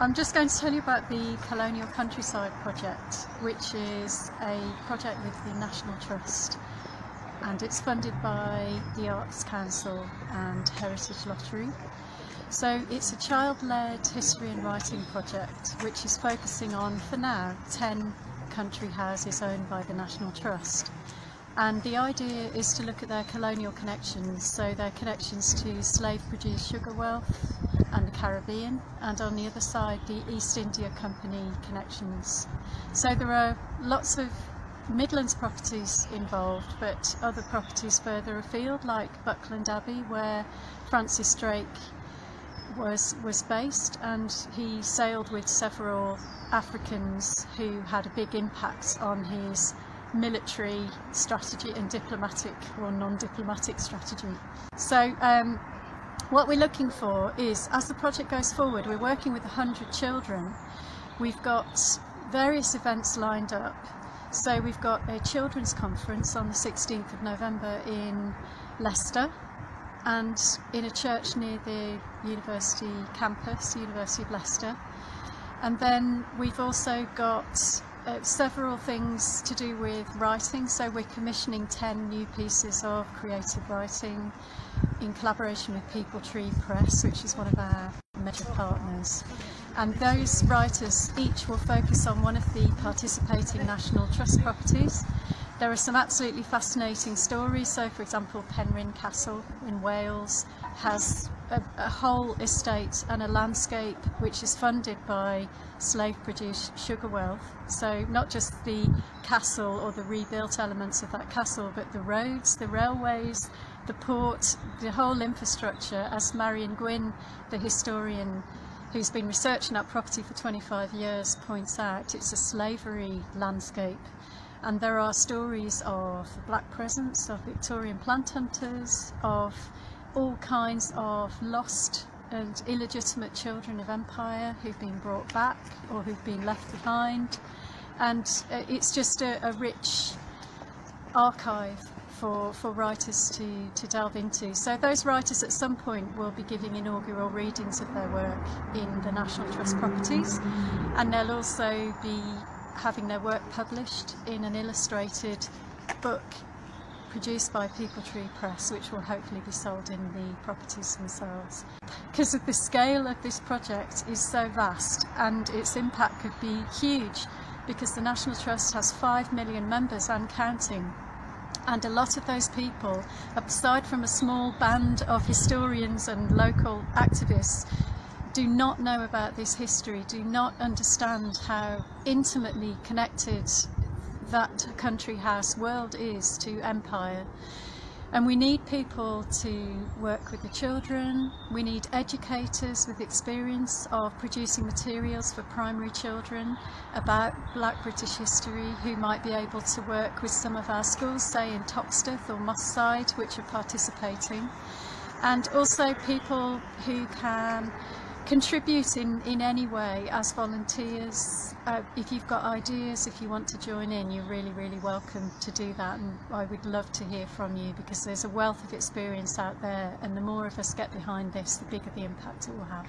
I'm just going to tell you about the Colonial Countryside project, which is a project with the National Trust and it's funded by the Arts Council and Heritage Lottery. So it's a child-led history and writing project which is focusing on, for now, 10 country houses owned by the National Trust. And the idea is to look at their colonial connections, so their connections to slave-produced sugar wealth and the Caribbean, and on the other side the East India Company connections. So there are lots of Midlands properties involved, but other properties further afield, like Buckland Abbey, where Francis Drake was was based, and he sailed with several Africans who had a big impact on his military strategy and diplomatic or non-diplomatic strategy. So um, what we're looking for is, as the project goes forward, we're working with 100 children. We've got various events lined up. So we've got a children's conference on the 16th of November in Leicester and in a church near the university campus, University of Leicester. And then we've also got uh, several things to do with writing. So we're commissioning 10 new pieces of creative writing in collaboration with Peepal Tree Press, which is one of our major partners. And those writers each will focus on one of the participating National Trust properties. There are some absolutely fascinating stories. So, for example, Penrhyn Castle in Wales has a, a, whole estate and a landscape which is funded by slave produced sugar wealth. So, not just the castle or the rebuilt elements of that castle, but the roads, the railways, the port, the whole infrastructure, as Marian Gwyn, the historian who's been researching that property for 25 years, points out, it's a slavery landscape. And there are stories of black presence, of Victorian plant hunters, of all kinds of lost and illegitimate children of empire who've been brought back or who've been left behind. And uh, it's just a, a rich archive for, for writers to, to delve into. So those writers at some point will be giving inaugural readings of their work in the National Trust properties and they'll also be having their work published in an illustrated book produced by Peepal Tree Press, which will hopefully be sold in the properties themselves. Because of the scale of this project is so vast and its impact could be huge because the National Trust has 5 million members and counting. And a lot of those people, aside from a small band of historians and local activists, do not know about this history, do not understand how intimately connected that country house world is to empire. And we need people to work with the children, we need educators with experience of producing materials for primary children about black British history who might be able to work with some of our schools, say in Toxteth or Moss Side, which are participating. And also people who can contribute in, in any way as volunteers. Uh, if you've got ideas, if you want to join in, you're really, really welcome to do that. And I would love to hear from you because there's a wealth of experience out there. And the more of us get behind this, the bigger the impact it will have.